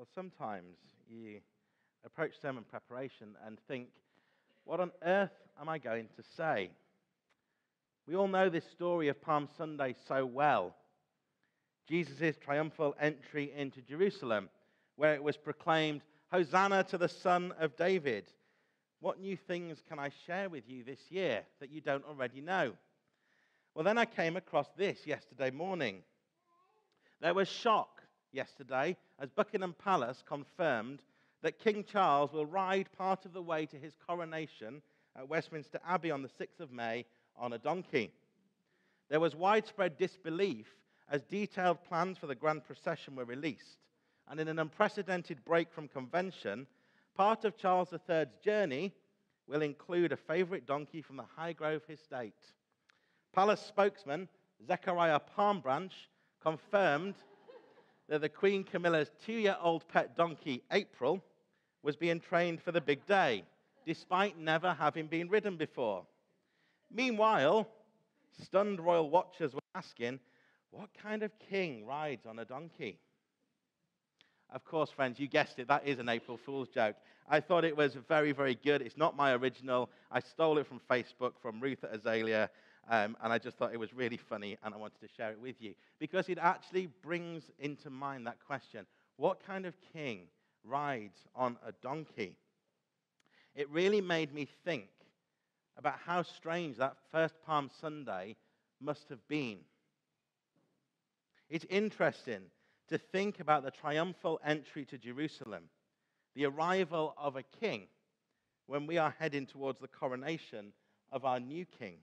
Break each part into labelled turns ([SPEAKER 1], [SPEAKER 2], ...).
[SPEAKER 1] Well, sometimes you approach sermon preparation and think, what on earth am I going to say? We all know this story of Palm Sunday so well. Jesus' triumphal entry into Jerusalem, where it was proclaimed, Hosanna to the Son of David. What new things can I share with you this year that you don't already know? Well, then I came across this yesterday morning. There was shock yesterday as Buckingham Palace confirmed that King Charles will ride part of the way to his coronation at Westminster Abbey on the 6th of May on a donkey. There was widespread disbelief as detailed plans for the grand procession were released. And in an unprecedented break from convention, part of Charles III's journey will include a favorite donkey from the Highgrove estate. Palace spokesman Zechariah Palmbranch confirmed that the Queen Camilla's two year old pet donkey, April, was being trained for the big day, despite never having been ridden before. Meanwhile, stunned royal watchers were asking, what kind of king rides on a donkey? Of course, friends, you guessed it, that is an April Fool's joke. I thought it was very, very good. It's not my original. I stole it from Facebook from Ruth Azalea, um, and I just thought it was really funny, and I wanted to share it with you because it actually brings into mind that question what kind of king rides on a donkey? It really made me think about how strange that first Palm Sunday must have been. It's interesting to think about the triumphal entry to Jerusalem, the arrival of a king, when we are heading towards the coronation of our new king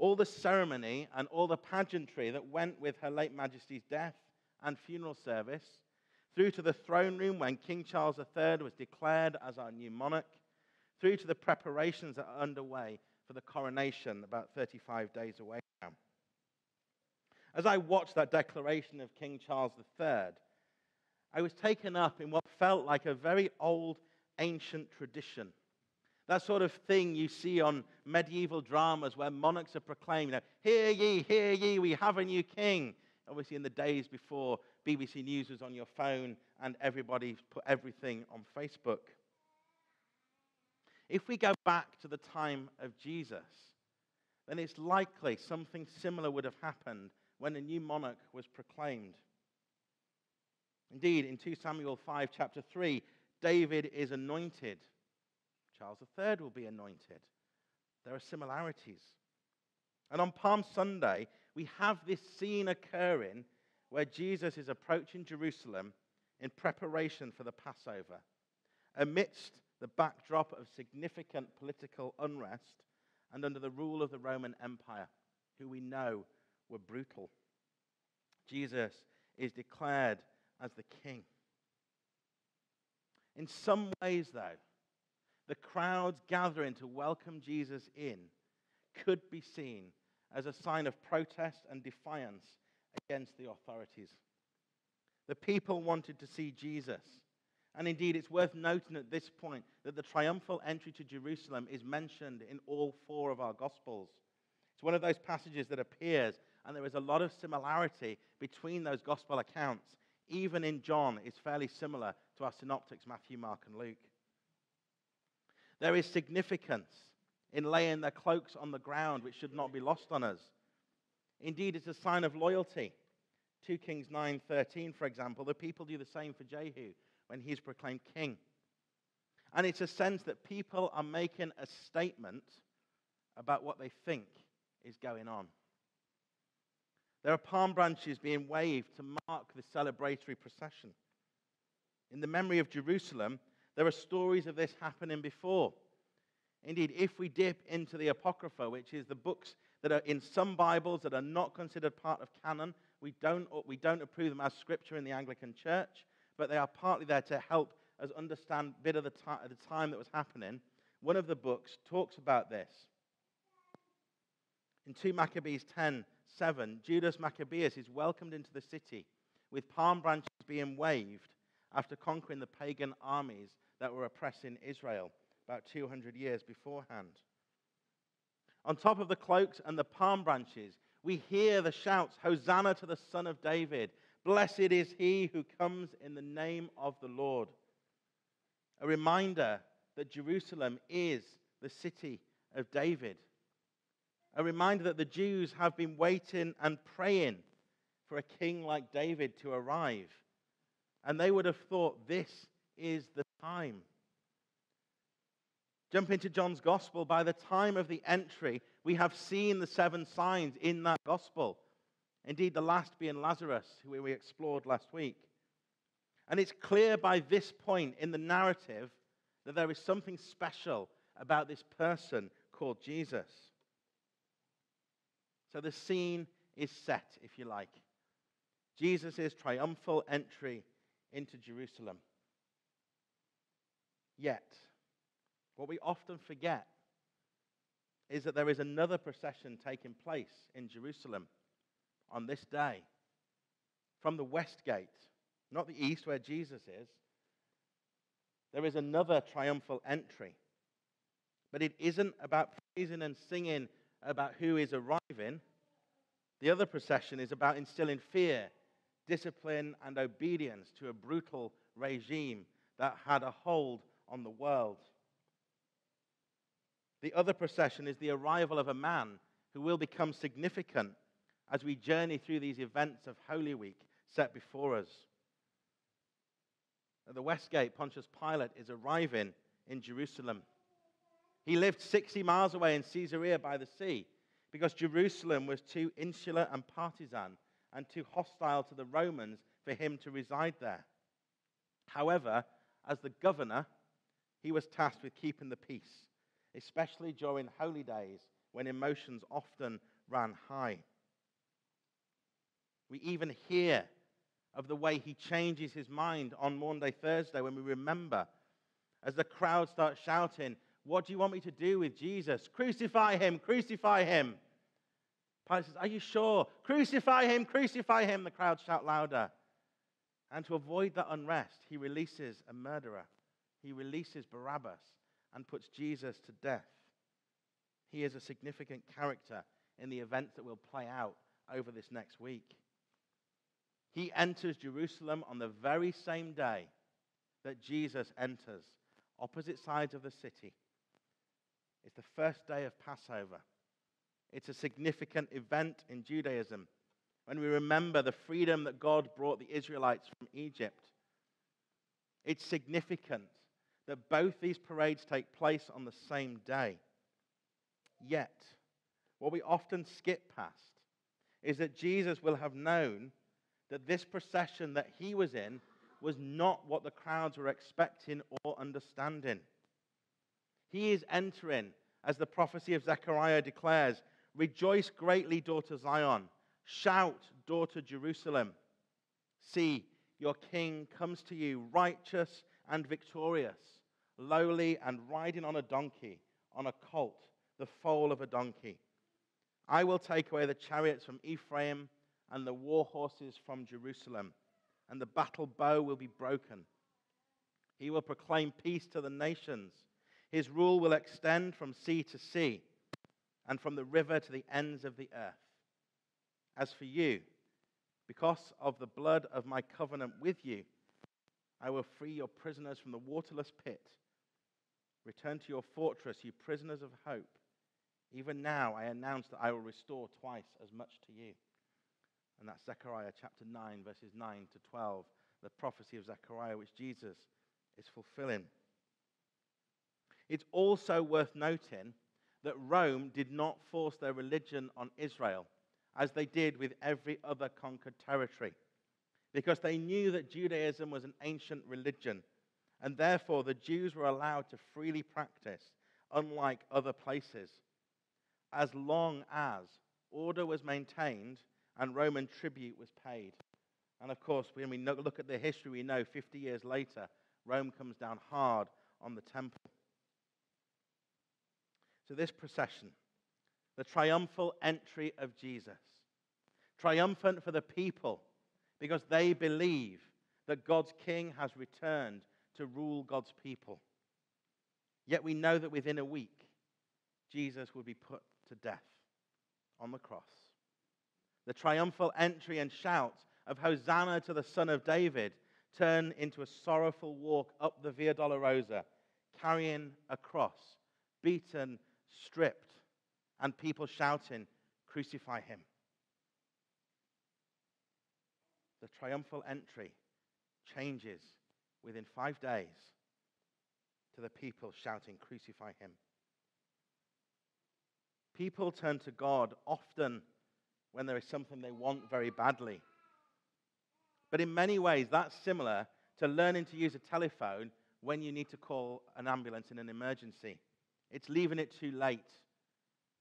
[SPEAKER 1] all the ceremony and all the pageantry that went with her late majesty's death and funeral service, through to the throne room when King Charles III was declared as our new monarch, through to the preparations that are underway for the coronation about 35 days away now. As I watched that declaration of King Charles III, I was taken up in what felt like a very old, ancient tradition that sort of thing you see on medieval dramas where monarchs are proclaimed, Hear ye, hear ye, we have a new king. Obviously, in the days before BBC News was on your phone and everybody put everything on Facebook. If we go back to the time of Jesus, then it's likely something similar would have happened when a new monarch was proclaimed. Indeed, in 2 Samuel 5, chapter 3, David is anointed Charles III will be anointed. There are similarities. And on Palm Sunday, we have this scene occurring where Jesus is approaching Jerusalem in preparation for the Passover, amidst the backdrop of significant political unrest and under the rule of the Roman Empire, who we know were brutal. Jesus is declared as the king. In some ways, though, the crowds gathering to welcome Jesus in could be seen as a sign of protest and defiance against the authorities. The people wanted to see Jesus. And indeed, it's worth noting at this point that the triumphal entry to Jerusalem is mentioned in all four of our Gospels. It's one of those passages that appears, and there is a lot of similarity between those Gospel accounts. Even in John, it's fairly similar to our synoptics, Matthew, Mark, and Luke. There is significance in laying their cloaks on the ground, which should not be lost on us. Indeed, it's a sign of loyalty. 2 Kings 9:13, for example, the people do the same for Jehu when he's proclaimed king. And it's a sense that people are making a statement about what they think is going on. There are palm branches being waved to mark the celebratory procession. In the memory of Jerusalem, there are stories of this happening before. Indeed, if we dip into the Apocrypha, which is the books that are in some Bibles that are not considered part of canon, we don't, we don't approve them as scripture in the Anglican Church, but they are partly there to help us understand a bit of the, t- the time that was happening. One of the books talks about this. In 2 Maccabees 10 7, Judas Maccabeus is welcomed into the city with palm branches being waved after conquering the pagan armies that were oppressing Israel about 200 years beforehand. On top of the cloaks and the palm branches, we hear the shouts, Hosanna to the Son of David. Blessed is he who comes in the name of the Lord. A reminder that Jerusalem is the city of David. A reminder that the Jews have been waiting and praying for a king like David to arrive. And they would have thought this is the time. Jump into John's gospel. By the time of the entry, we have seen the seven signs in that gospel. Indeed, the last being Lazarus, who we explored last week. And it's clear by this point in the narrative that there is something special about this person called Jesus. So the scene is set, if you like. Jesus' triumphal entry into Jerusalem. Yet, what we often forget is that there is another procession taking place in Jerusalem on this day from the west gate, not the east where Jesus is. There is another triumphal entry. But it isn't about praising and singing about who is arriving. The other procession is about instilling fear, discipline, and obedience to a brutal regime that had a hold on the world. The other procession is the arrival of a man who will become significant as we journey through these events of Holy Week set before us. At the West Gate, Pontius Pilate is arriving in Jerusalem. He lived 60 miles away in Caesarea by the sea because Jerusalem was too insular and partisan and too hostile to the Romans for him to reside there. However, as the governor, he was tasked with keeping the peace, especially during holy days when emotions often ran high. We even hear of the way he changes his mind on Maundy, Thursday when we remember as the crowd starts shouting, What do you want me to do with Jesus? Crucify him, crucify him. Pilate says, Are you sure? Crucify him, crucify him. The crowd shout louder. And to avoid that unrest, he releases a murderer. He releases Barabbas and puts Jesus to death. He is a significant character in the events that will play out over this next week. He enters Jerusalem on the very same day that Jesus enters, opposite sides of the city. It's the first day of Passover. It's a significant event in Judaism when we remember the freedom that God brought the Israelites from Egypt. It's significant that both these parades take place on the same day. Yet, what we often skip past is that Jesus will have known that this procession that he was in was not what the crowds were expecting or understanding. He is entering, as the prophecy of Zechariah declares, Rejoice greatly, daughter Zion. Shout, daughter Jerusalem. See, your king comes to you, righteous and victorious, lowly and riding on a donkey, on a colt, the foal of a donkey. I will take away the chariots from Ephraim and the war horses from Jerusalem, and the battle bow will be broken. He will proclaim peace to the nations. His rule will extend from sea to sea and from the river to the ends of the earth. As for you, because of the blood of my covenant with you, I will free your prisoners from the waterless pit. Return to your fortress, you prisoners of hope. Even now I announce that I will restore twice as much to you. And that's Zechariah chapter 9, verses 9 to 12, the prophecy of Zechariah, which Jesus is fulfilling. It's also worth noting that Rome did not force their religion on Israel as they did with every other conquered territory, because they knew that Judaism was an ancient religion, and therefore the Jews were allowed to freely practice, unlike other places, as long as order was maintained and Roman tribute was paid. And of course, when we look at the history, we know 50 years later, Rome comes down hard on the temple. So, this procession, the triumphal entry of Jesus, triumphant for the people because they believe that God's king has returned to rule God's people. Yet we know that within a week, Jesus will be put to death on the cross. The triumphal entry and shout of Hosanna to the Son of David turn into a sorrowful walk up the Via Dolorosa, carrying a cross, beaten, stripped, and people shouting, Crucify him. The triumphal entry changes within five days to the people shouting, Crucify him. People turn to God often when there is something they want very badly. But in many ways, that's similar to learning to use a telephone when you need to call an ambulance in an emergency. It's leaving it too late.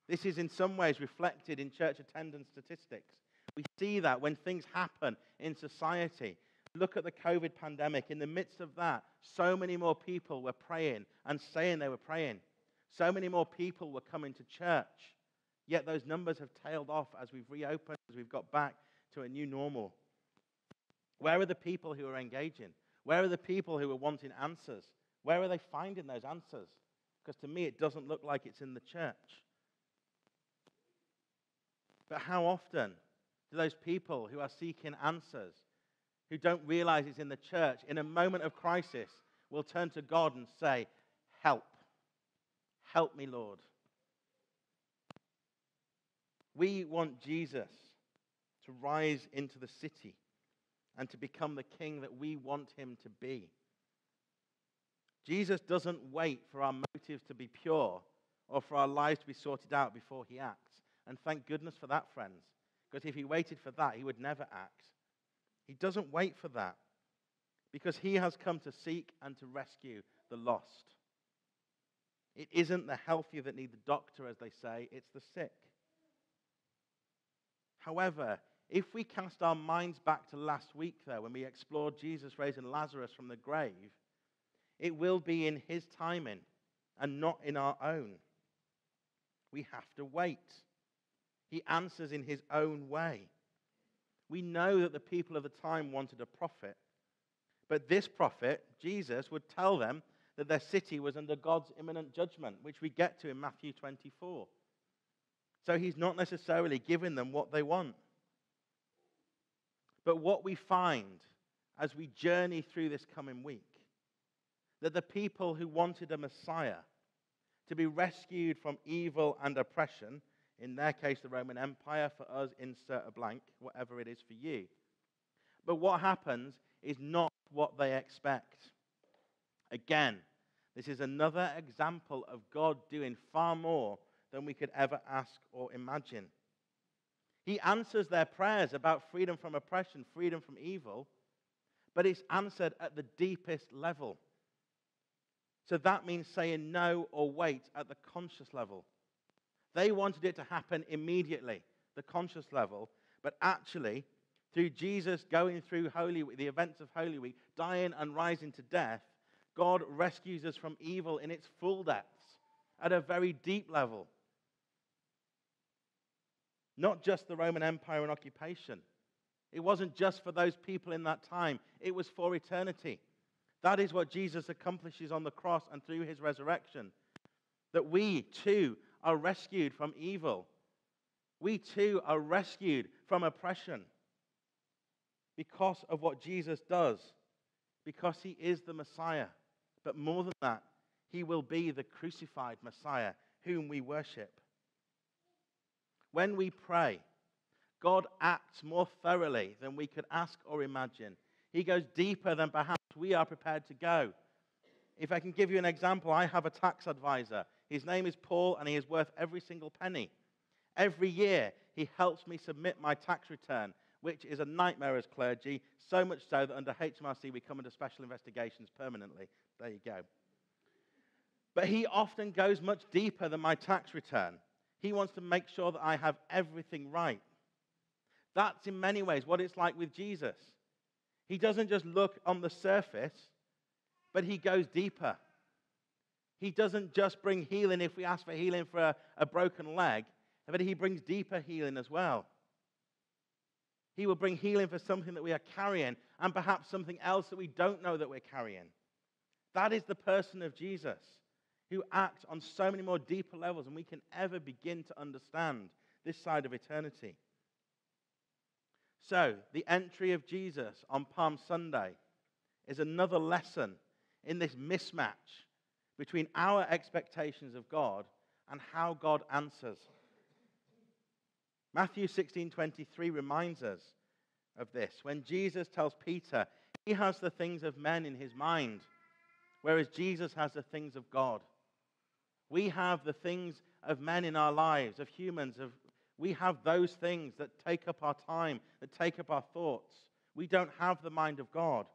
[SPEAKER 1] This is in some ways reflected in church attendance statistics. We see that when things happen in society. Look at the COVID pandemic. In the midst of that, so many more people were praying and saying they were praying. So many more people were coming to church. Yet those numbers have tailed off as we've reopened, as we've got back to a new normal. Where are the people who are engaging? Where are the people who are wanting answers? Where are they finding those answers? Because to me, it doesn't look like it's in the church. But how often do those people who are seeking answers, who don't realize it's in the church, in a moment of crisis, will turn to God and say, Help. Help me, Lord. We want Jesus to rise into the city and to become the king that we want him to be. Jesus doesn't wait for our motives to be pure or for our lives to be sorted out before he acts. And thank goodness for that, friends, because if he waited for that, he would never act. He doesn't wait for that because he has come to seek and to rescue the lost. It isn't the healthy that need the doctor, as they say, it's the sick. However, if we cast our minds back to last week, though, when we explored Jesus raising Lazarus from the grave, it will be in his timing and not in our own. We have to wait. He answers in his own way. We know that the people of the time wanted a prophet, but this prophet, Jesus, would tell them that their city was under God's imminent judgment, which we get to in Matthew 24. So he's not necessarily giving them what they want. But what we find as we journey through this coming week, that the people who wanted a Messiah to be rescued from evil and oppression, in their case, the Roman Empire, for us, insert a blank, whatever it is for you. But what happens is not what they expect. Again, this is another example of God doing far more than we could ever ask or imagine. He answers their prayers about freedom from oppression, freedom from evil, but it's answered at the deepest level. So that means saying no or wait at the conscious level. They wanted it to happen immediately, the conscious level, but actually, through Jesus going through Holy Week, the events of Holy Week, dying and rising to death, God rescues us from evil in its full depths at a very deep level. Not just the Roman Empire and occupation. It wasn't just for those people in that time, it was for eternity. That is what Jesus accomplishes on the cross and through his resurrection. That we too are rescued from evil. We too are rescued from oppression because of what Jesus does, because he is the Messiah. But more than that, he will be the crucified Messiah whom we worship. When we pray, God acts more thoroughly than we could ask or imagine. He goes deeper than perhaps we are prepared to go. If I can give you an example, I have a tax advisor. His name is Paul, and he is worth every single penny. Every year, he helps me submit my tax return, which is a nightmare as clergy, so much so that under HMRC we come under special investigations permanently. There you go. But he often goes much deeper than my tax return. He wants to make sure that I have everything right. That's in many ways what it's like with Jesus. He doesn't just look on the surface, but he goes deeper. He doesn't just bring healing if we ask for healing for a, a broken leg, but he brings deeper healing as well. He will bring healing for something that we are carrying and perhaps something else that we don't know that we're carrying. That is the person of Jesus who acts on so many more deeper levels than we can ever begin to understand this side of eternity. So, the entry of Jesus on Palm Sunday is another lesson in this mismatch between our expectations of God and how God answers. Matthew 16:23 reminds us of this when Jesus tells Peter he has the things of men in his mind whereas Jesus has the things of God. We have the things of men in our lives, of humans, of we have those things that take up our time, that take up our thoughts. We don't have the mind of God.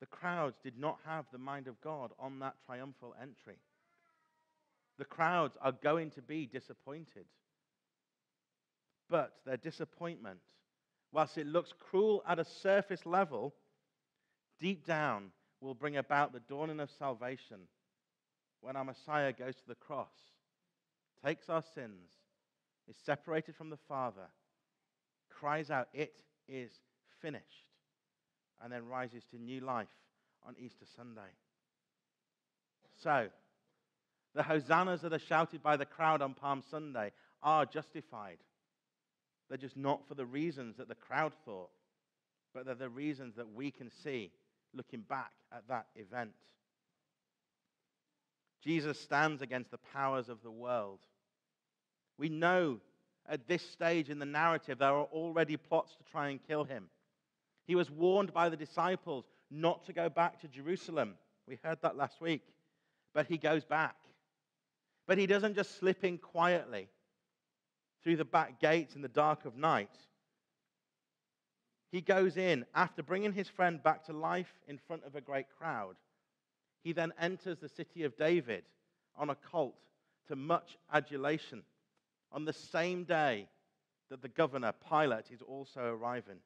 [SPEAKER 1] The crowds did not have the mind of God on that triumphal entry. The crowds are going to be disappointed. But their disappointment, whilst it looks cruel at a surface level, deep down will bring about the dawning of salvation when our Messiah goes to the cross, takes our sins, is separated from the Father, cries out, It is finished, and then rises to new life on Easter Sunday. So, the hosannas that are shouted by the crowd on Palm Sunday are justified. They're just not for the reasons that the crowd thought, but they're the reasons that we can see looking back at that event. Jesus stands against the powers of the world. We know at this stage in the narrative there are already plots to try and kill him. He was warned by the disciples not to go back to Jerusalem. We heard that last week. But he goes back. But he doesn't just slip in quietly through the back gates in the dark of night. He goes in after bringing his friend back to life in front of a great crowd. He then enters the city of David on a colt to much adulation on the same day that the governor, Pilate, is also arriving.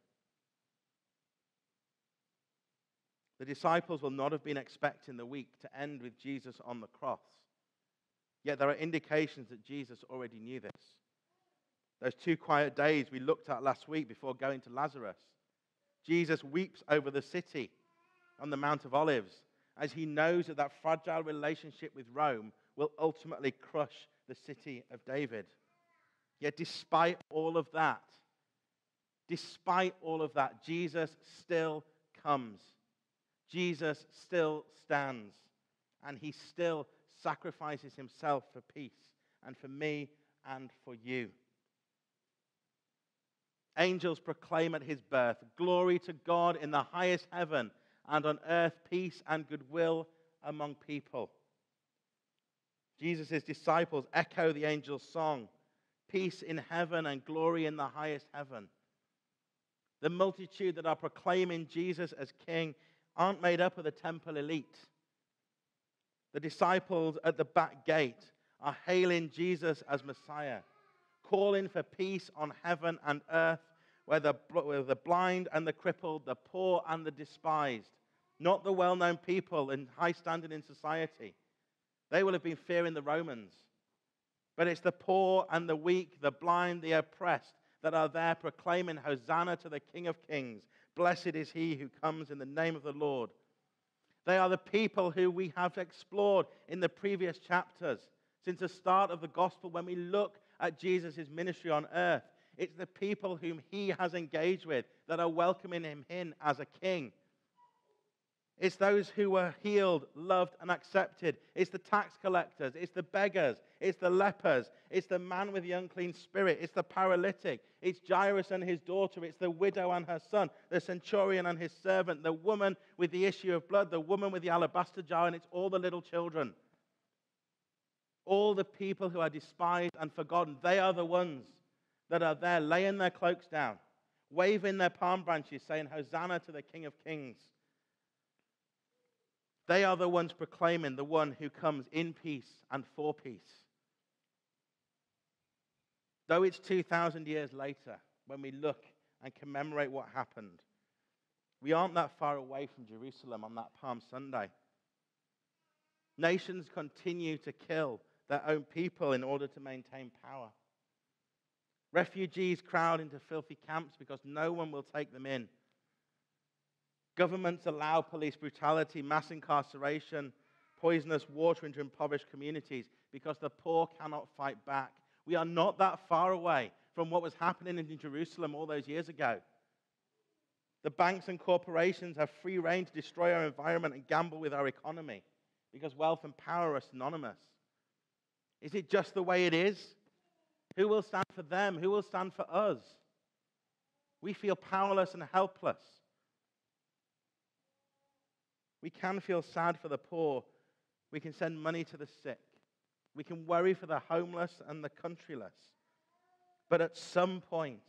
[SPEAKER 1] The disciples will not have been expecting the week to end with Jesus on the cross. Yet there are indications that Jesus already knew this. Those two quiet days we looked at last week before going to Lazarus. Jesus weeps over the city on the Mount of Olives as he knows that that fragile relationship with Rome will ultimately crush the city of David. Yet, despite all of that, despite all of that, Jesus still comes. Jesus still stands. And he still sacrifices himself for peace and for me and for you. Angels proclaim at his birth, Glory to God in the highest heaven and on earth peace and goodwill among people. Jesus' disciples echo the angel's song peace in heaven and glory in the highest heaven. The multitude that are proclaiming Jesus as king aren't made up of the temple elite. The disciples at the back gate are hailing Jesus as Messiah, calling for peace on heaven and earth where the, where the blind and the crippled, the poor and the despised, not the well known people and high standing in society. They will have been fearing the Romans. But it's the poor and the weak, the blind, the oppressed that are there proclaiming Hosanna to the King of Kings. Blessed is he who comes in the name of the Lord. They are the people who we have explored in the previous chapters since the start of the gospel when we look at Jesus' ministry on earth. It's the people whom he has engaged with that are welcoming him in as a king. It's those who were healed, loved, and accepted. It's the tax collectors. It's the beggars. It's the lepers. It's the man with the unclean spirit. It's the paralytic. It's Jairus and his daughter. It's the widow and her son, the centurion and his servant, the woman with the issue of blood, the woman with the alabaster jar, and it's all the little children. All the people who are despised and forgotten, they are the ones that are there laying their cloaks down, waving their palm branches, saying, Hosanna to the King of Kings. They are the ones proclaiming the one who comes in peace and for peace. Though it's 2,000 years later, when we look and commemorate what happened, we aren't that far away from Jerusalem on that Palm Sunday. Nations continue to kill their own people in order to maintain power. Refugees crowd into filthy camps because no one will take them in. Governments allow police brutality, mass incarceration, poisonous water into impoverished communities because the poor cannot fight back. We are not that far away from what was happening in Jerusalem all those years ago. The banks and corporations have free reign to destroy our environment and gamble with our economy because wealth and power are synonymous. Is it just the way it is? Who will stand for them? Who will stand for us? We feel powerless and helpless. We can feel sad for the poor. We can send money to the sick. We can worry for the homeless and the countryless. But at some point,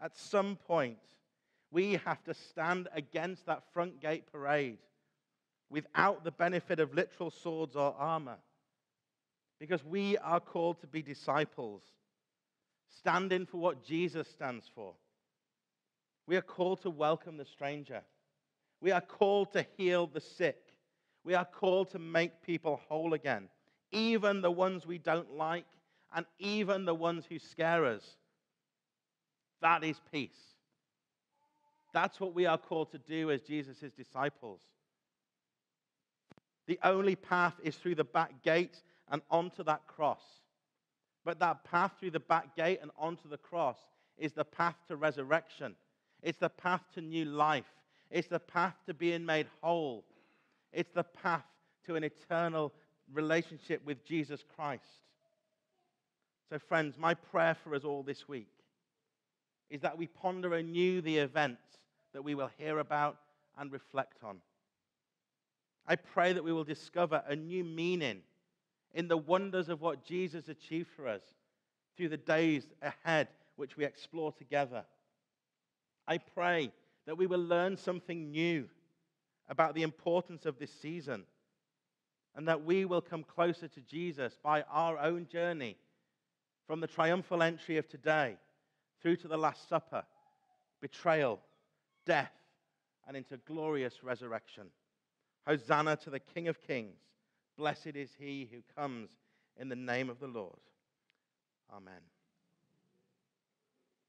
[SPEAKER 1] at some point, we have to stand against that front gate parade without the benefit of literal swords or armor. Because we are called to be disciples, standing for what Jesus stands for. We are called to welcome the stranger. We are called to heal the sick. We are called to make people whole again, even the ones we don't like and even the ones who scare us. That is peace. That's what we are called to do as Jesus' disciples. The only path is through the back gate and onto that cross. But that path through the back gate and onto the cross is the path to resurrection. It's the path to new life. It's the path to being made whole. It's the path to an eternal relationship with Jesus Christ. So, friends, my prayer for us all this week is that we ponder anew the events that we will hear about and reflect on. I pray that we will discover a new meaning in the wonders of what Jesus achieved for us through the days ahead, which we explore together. I pray that we will learn something new about the importance of this season and that we will come closer to Jesus by our own journey from the triumphal entry of today through to the Last Supper, betrayal, death, and into glorious resurrection. Hosanna to the King of Kings. Blessed is he who comes in the name of the Lord. Amen.